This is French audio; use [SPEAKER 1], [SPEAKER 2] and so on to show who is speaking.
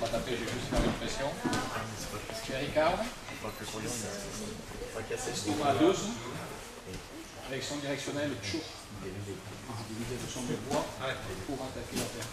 [SPEAKER 1] On va taper juste faire une pression. Ricard. À 12. Direction directionnelle, tchou. Diviser le son de bois pour attaquer la terre.